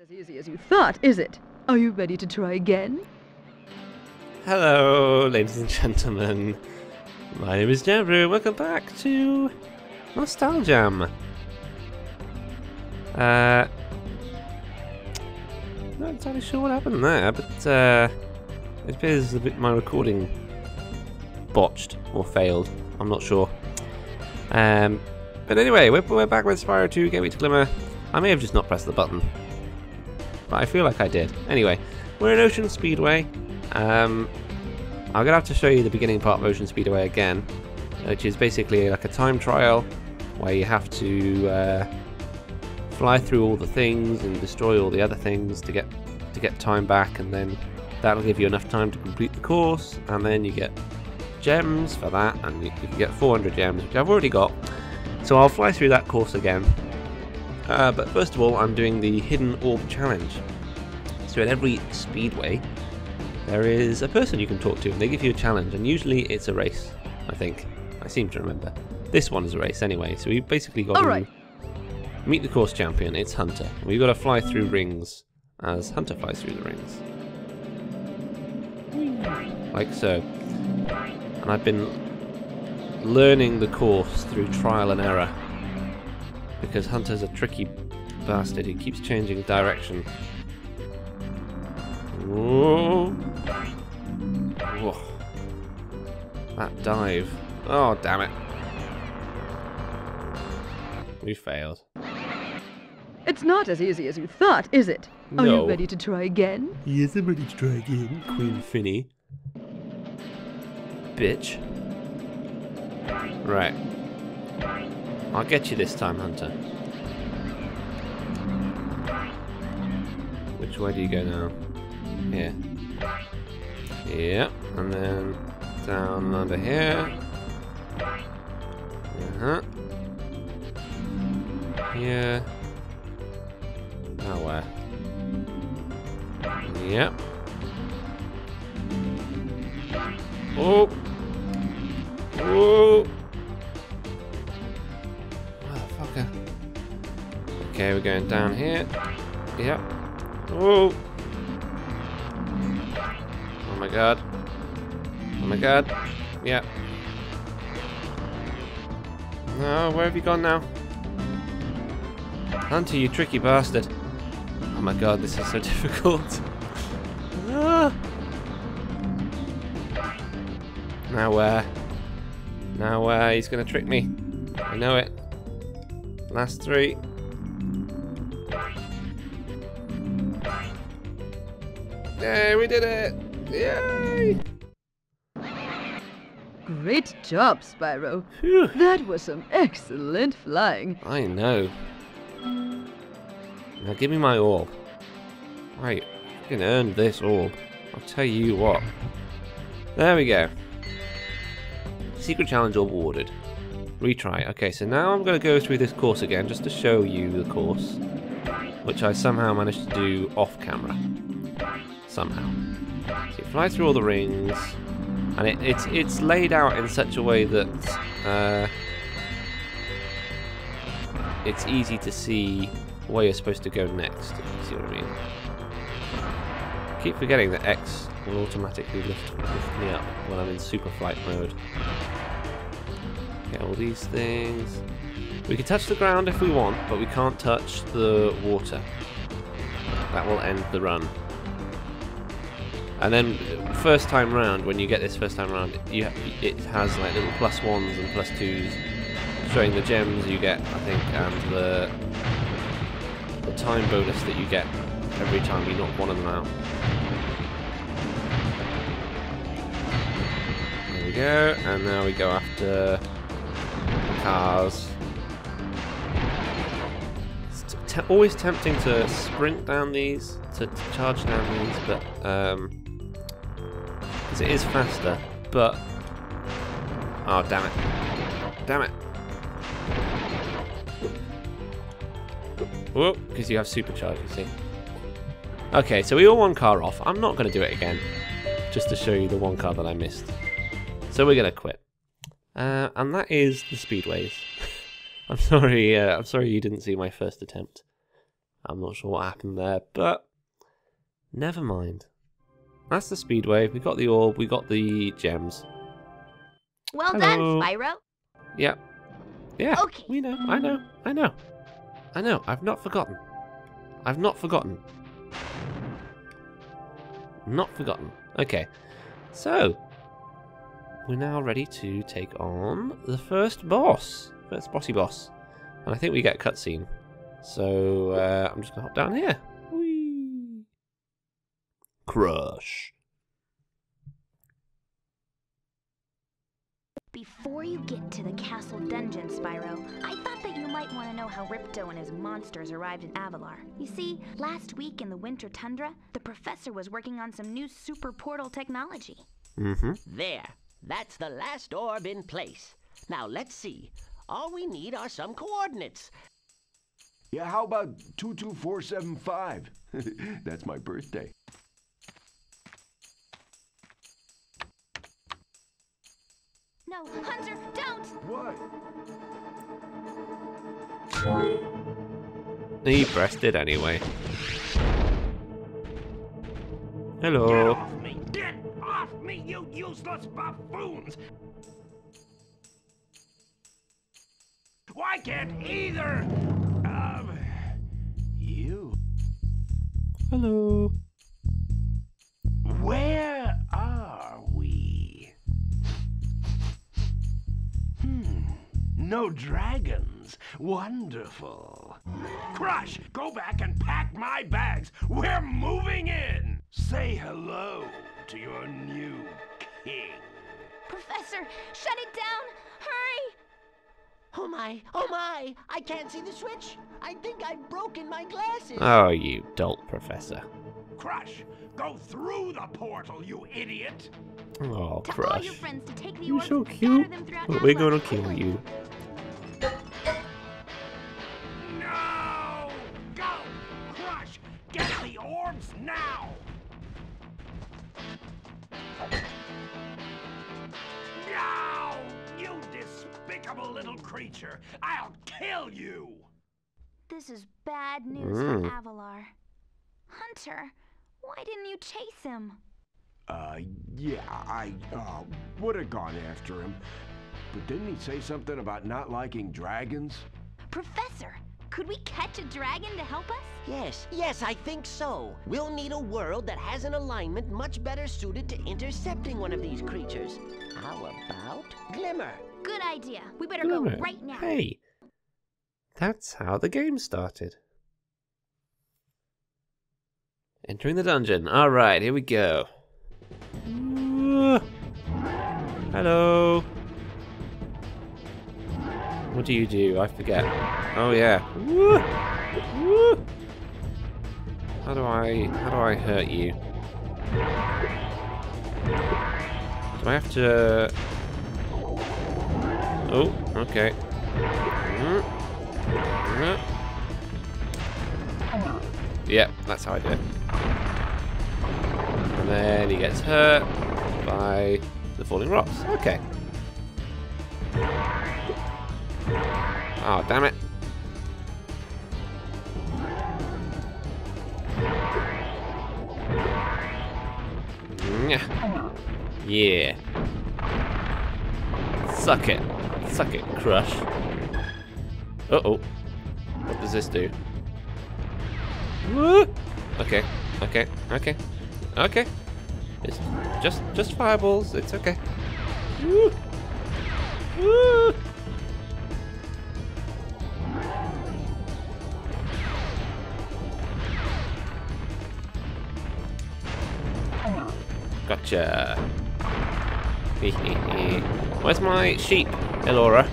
as easy as you thought, is it? Are you ready to try again? Hello, ladies and gentlemen. My name is Jambrew. Welcome back to NostalJam. Uh, not entirely sure what happened there, but uh, it appears a bit my recording botched or failed. I'm not sure. Um, but anyway, we're, we're back with Spyro 2 Gateway to Glimmer. I may have just not pressed the button, but I feel like I did. Anyway, we're in Ocean Speedway. Um, I'm gonna have to show you the beginning part of Ocean Speedway again, which is basically like a time trial where you have to uh, fly through all the things and destroy all the other things to get to get time back, and then that'll give you enough time to complete the course, and then you get gems for that, and you, you can get 400 gems, which I've already got. So I'll fly through that course again. Uh, but first of all, I'm doing the Hidden Orb Challenge. So at every speedway, there is a person you can talk to, and they give you a challenge, and usually it's a race, I think. I seem to remember. This one is a race anyway, so we basically got All to right. meet the course champion, it's Hunter. We've got to fly through rings as Hunter flies through the rings. Like so. And I've been learning the course through trial and error. Because Hunter's a tricky bastard, he keeps changing direction. Whoa. Whoa. That dive. Oh, damn it. We failed. It's not as easy as you thought, is it? No. Are you ready to try again? Yes, I'm ready to try again. Queen Finny. Bitch. Right. I'll get you this time, Hunter. Which way do you go now? Here. Yep. And then down under here. Uh-huh. Yeah. Now where? Yep. Oh. Oh. Okay, we're going down here. Yep. Oh. Oh my god. Oh my god. Yep. No, where have you gone now? Hunter, you tricky bastard. Oh my god, this is so difficult. Ah. Now where? Now where? He's gonna trick me. I know it. Last three. Yay, we did it! Yay! Great job, Spyro. Phew. That was some excellent flying. I know. Now give me my orb. Right, I can earn this orb. I'll tell you what. There we go. Secret challenge orb awarded. Retry. Okay, so now I'm going to go through this course again just to show you the course, which I somehow managed to do off camera. Somehow. So you fly through all the rings, and it, it's it's laid out in such a way that uh, it's easy to see where you're supposed to go next. See what I mean. Keep forgetting that X will automatically lift, lift me up when I'm in super flight mode. Get all these things. We can touch the ground if we want, but we can't touch the water. That will end the run. And then, first time round, when you get this first time round, you it has like little plus ones and plus twos, showing the gems you get, I think, and the the time bonus that you get every time you knock one of them out. There we go, and now we go after the cars. It's always tempting to sprint down these, to, to charge down these, but um, because it is faster. But oh damn it, damn it! Whoop, because you have supercharge, you see. Okay, so we all one car off. I'm not going to do it again, just to show you the one car that I missed. So we're going to quit. Uh, and that is the speedways. I'm sorry. Uh, I'm sorry you didn't see my first attempt. I'm not sure what happened there, but never mind. That's the speedway. We got the orb. We got the gems. Well Hello. done, Spyro. Yep. Yeah. Okay. We know. I know. I know. I know. I've not forgotten. I've not forgotten. Not forgotten. Okay. So, we're now ready to take on the first boss. First bossy boss. And I think we get cutscene. So, uh, I'm just going to hop down here. Whee! Crush. Before you get to the castle dungeon, Spyro, I thought that you might want to know how Ripto and his monsters arrived in Avalar. You see, last week in the winter tundra, the professor was working on some new super portal technology. Mm-hmm. There. That's the last orb in place. Now let's see. All we need are some coordinates. Yeah, how about 22475? That's my birthday. No, Hunter, don't! What? He pressed it anyway. Hello. Get Hello. off me! Get off me, you useless buffoons! Why can't either of you? Hello. No dragons. Wonderful. Crush, go back and pack my bags. We're moving in. Say hello to your new king. Professor, shut it down! Hurry! Oh my, oh my! I can't see the switch! I think I've broken my glasses! Oh, you dolt professor. Crush, go through the portal, you idiot. Oh, To crush. your friends to take the You're so cute. But we're gonna kill you. No! Go! Crush! Get the orbs now! No! You despicable little creature! I'll kill you! This is bad news Mm. for Avalar. Hunter, why didn't you chase him? Uh, yeah, I, uh, would have gone after him. But didn't he say something about not liking dragons? Professor, could we catch a dragon to help us? Yes, yes, I think so. We'll need a world that has an alignment much better suited to intercepting one of these creatures. How about Glimmer? Good idea. We better Glimmer. go right now. Hey. That's how the game started. Entering the dungeon. Alright, here we go. Ooh. Hello. What do you do? I forget. Oh yeah. Woo. Woo. How do I how do I hurt you? Do I have to Oh, okay. Mm. Mm. Yep, that's how I do it. And then he gets hurt by the falling rocks. Okay. Oh, damn it. Yeah. Suck it. Suck it, crush. Uh-oh. What does this do? Okay, okay, okay, okay. It's just just fireballs. It's okay. Gotcha. Where's my sheep, Elora?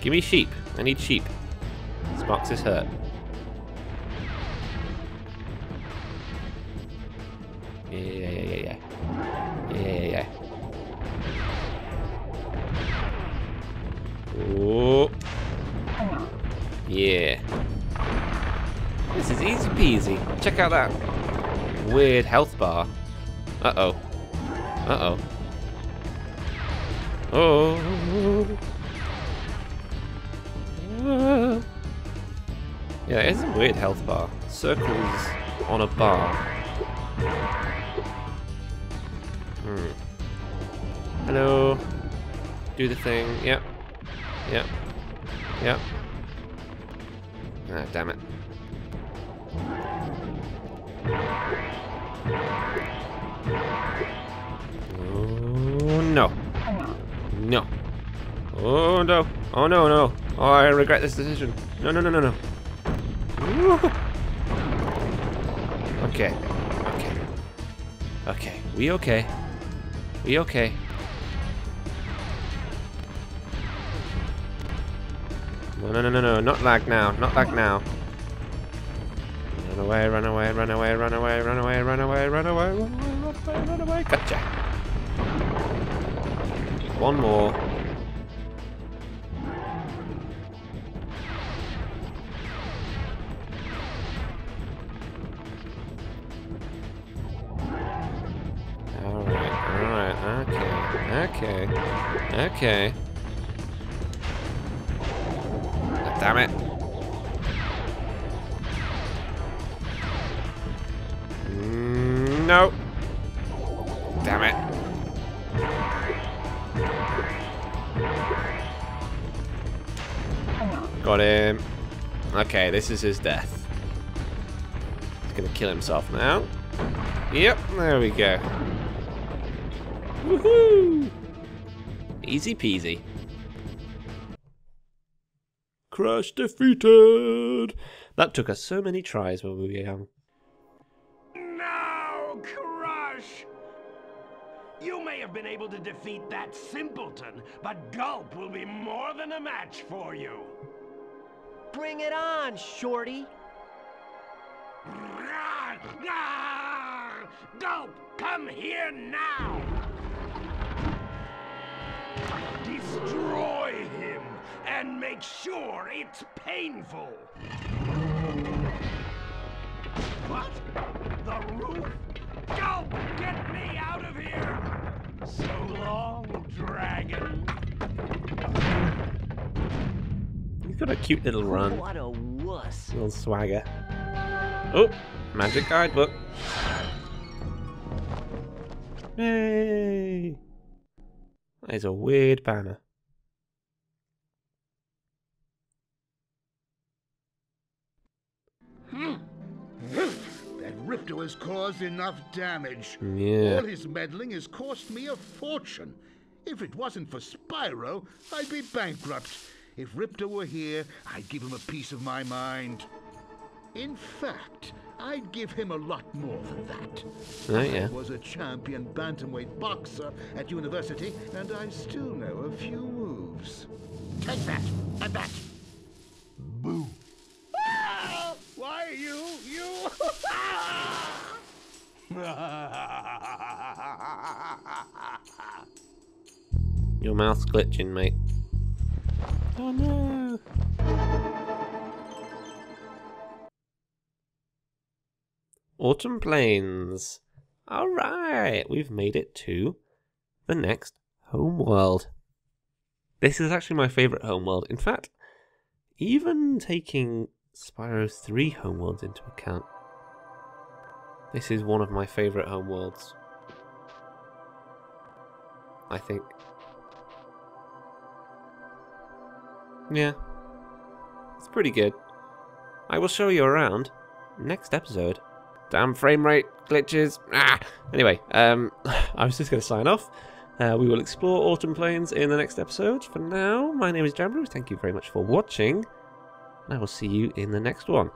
Give me sheep. I need sheep. Sparx is hurt. Yeah, yeah, yeah, yeah, yeah. Yeah, yeah. Oh. Yeah. This is easy peasy. Check out that weird health bar. Uh-oh. Uh-oh. Oh. Yeah, it's a weird health bar. Circles on a bar. Hmm. Hello. Do the thing. Yep. Yep. Yep. Ah, damn it. Oh, no. No. Oh, no. Oh, no, no. Oh, I regret this decision. No, no, no, no, no. Okay. Okay. Okay. We okay. We okay. No, no, no, no, no. Not lag now. Not lag now. Run away, run away, run away, run away, run away, run away, run away, run away, run away, run away. Gotcha. One more. Okay, okay, damn it. Mm, no. Damn it. Got him. Okay, this is his death. He's gonna kill himself now. Yep, there we go. Woohoo! Easy peasy. Crash defeated! That took us so many tries when we were young. Now, Crush! You may have been able to defeat that simpleton, but Gulp will be more than a match for you. Bring it on, Shorty. Rawr! Rawr! Gulp, come here now! And make sure it's painful. What? The roof? Gulp, get me out of here! So long, dragon. He's got a cute little run. What a wuss. Little swagger. Oh, magic guidebook. Yay! That is a weird banner. That Ripto has caused enough damage. Yeah. All his meddling has cost me a fortune. If it wasn't for Spyro, I'd be bankrupt. If Ripto were here, I'd give him a piece of my mind. In fact, I'd give him a lot more than that. Oh yeah. I was a champion bantamweight boxer at university, and I still know a few moves. Take that, and that. Boo. Ah! Why you, you? Your mouth's glitching, mate. Oh no! Autumn Plains. Alright, we've made it to the next homeworld. This is actually my favourite homeworld. In fact, even taking Spyro 3 homeworlds into account, this is one of my favourite homeworlds. I think. Yeah. It's pretty good. I will show you around next episode. Damn frame rate glitches. Ah. Anyway, um, I was just going to sign off. Uh, we will explore Autumn Plains in the next episode. For now, my name is Jambrew. Thank you very much for watching. And I will see you in the next one.